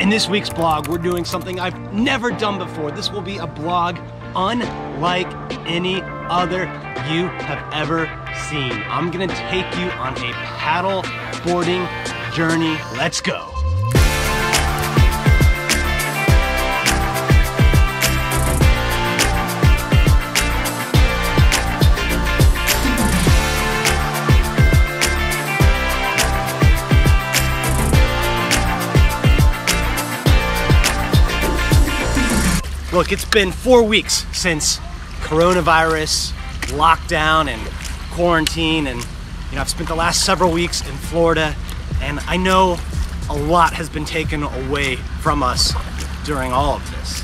In this week's blog, we're doing something I've never done before. This will be a blog unlike any other you have ever seen. I'm gonna take you on a paddle boarding journey. Let's go. Look, it's been four weeks since coronavirus, lockdown, and quarantine, and you know, I've spent the last several weeks in Florida, and I know a lot has been taken away from us during all of this.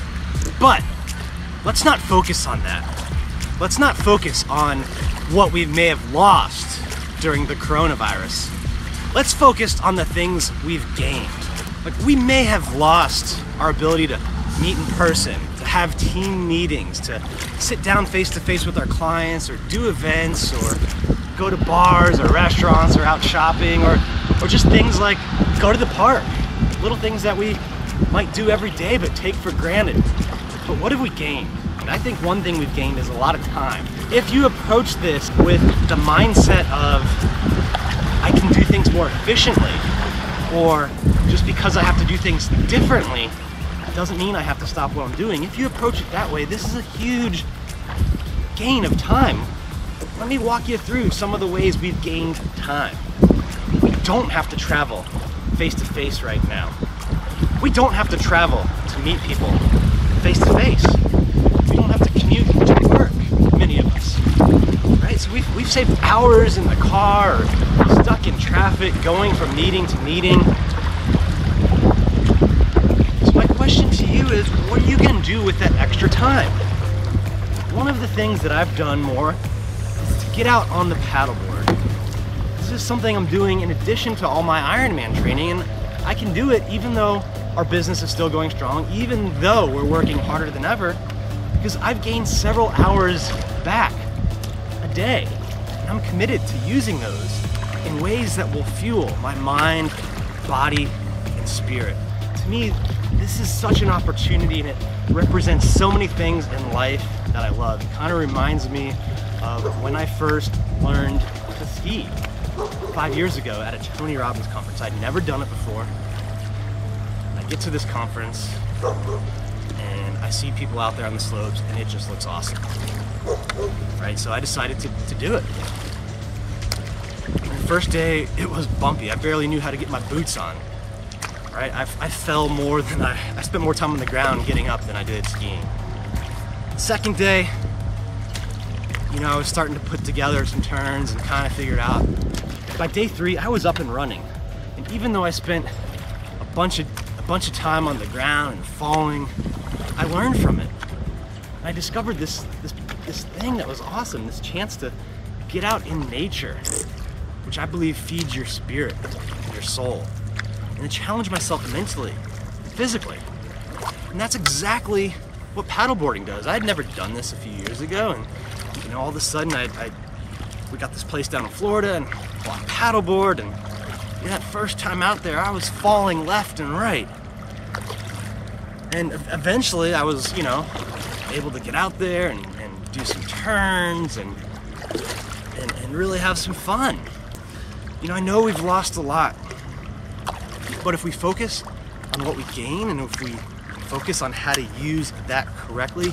But let's not focus on that. Let's not focus on what we may have lost during the coronavirus. Let's focus on the things we've gained. Like we may have lost our ability to meet in person, have team meetings, to sit down face to face with our clients, or do events, or go to bars or restaurants, or out shopping, or, or just things like go to the park. Little things that we might do every day but take for granted. But what have we gained? And I think one thing we've gained is a lot of time. If you approach this with the mindset of, I can do things more efficiently, or just because I have to do things differently, doesn't mean I have to stop what I'm doing. If you approach it that way, this is a huge gain of time. Let me walk you through some of the ways we've gained time. We don't have to travel face to face right now. We don't have to travel to meet people face to face. We don't have to commute to work, many of us. Right? So we've, we've saved hours in the car stuck in traffic going from meeting to meeting question to you is what are you to do with that extra time? One of the things that I've done more is to get out on the paddleboard. This is something I'm doing in addition to all my Ironman training, and I can do it even though our business is still going strong, even though we're working harder than ever, because I've gained several hours back a day. I'm committed to using those in ways that will fuel my mind, body, and spirit. To me, this is such an opportunity and it represents so many things in life that I love. It kind of reminds me of when I first learned to ski five years ago at a Tony Robbins conference. I'd never done it before. I get to this conference and I see people out there on the slopes and it just looks awesome. Right, so I decided to, to do it. The first day, it was bumpy. I barely knew how to get my boots on right? I, I fell more than I, I spent more time on the ground getting up than I did skiing. Second day, you know, I was starting to put together some turns and kind of figure it out. By day three, I was up and running. And even though I spent a bunch of a bunch of time on the ground and falling, I learned from it. I discovered this this this thing that was awesome, this chance to get out in nature, which I believe feeds your spirit, your soul and challenge myself mentally, physically. And that's exactly what paddleboarding does. I had never done this a few years ago, and you know, all of a sudden, I, I we got this place down in Florida, and bought a paddleboard, and yeah, that first time out there, I was falling left and right. And eventually, I was, you know, able to get out there and, and do some turns and, and and really have some fun. You know, I know we've lost a lot but if we focus on what we gain and if we focus on how to use that correctly,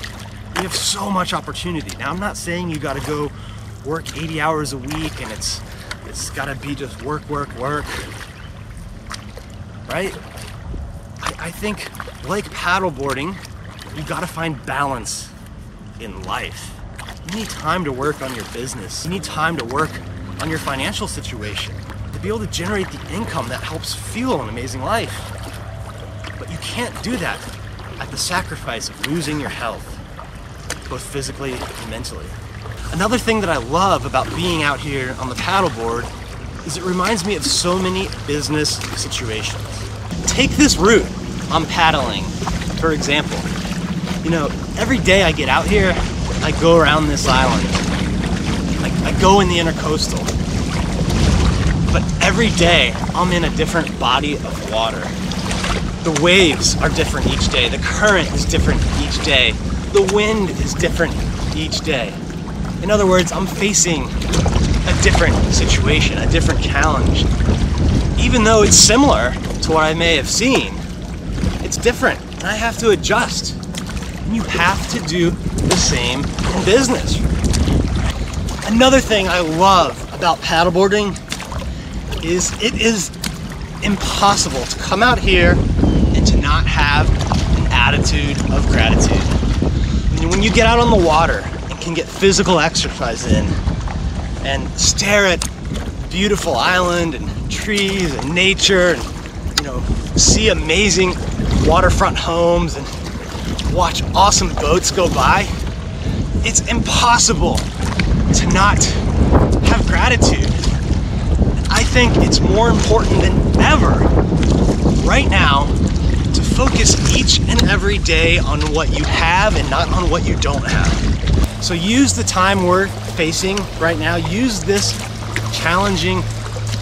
we have so much opportunity. Now, I'm not saying you got to go work 80 hours a week and it's it's got to be just work, work, work. Right? I, I think, like paddleboarding, you got to find balance in life. You need time to work on your business. You need time to work on your financial situation be able to generate the income that helps fuel an amazing life. But you can't do that at the sacrifice of losing your health, both physically and mentally. Another thing that I love about being out here on the paddleboard is it reminds me of so many business situations. Take this route I'm paddling, for example. You know, every day I get out here, I go around this island. I, I go in the intercoastal but every day I'm in a different body of water. The waves are different each day. The current is different each day. The wind is different each day. In other words, I'm facing a different situation, a different challenge. Even though it's similar to what I may have seen, it's different and I have to adjust. And you have to do the same in business. Another thing I love about paddleboarding is it is impossible to come out here and to not have an attitude of gratitude. When you get out on the water and can get physical exercise in and stare at beautiful island and trees and nature and you know see amazing waterfront homes and watch awesome boats go by, it's impossible to not have gratitude. I think it's more important than ever right now to focus each and every day on what you have and not on what you don't have. So use the time we're facing right now, use this challenging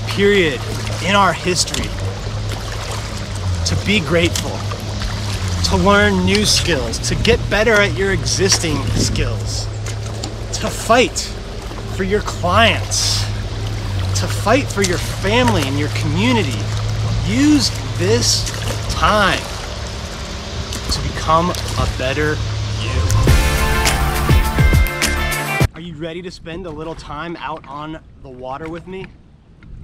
period in our history to be grateful, to learn new skills, to get better at your existing skills, to fight for your clients, to fight for your family and your community. Use this time to become a better you. Are you ready to spend a little time out on the water with me?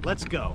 Let's go.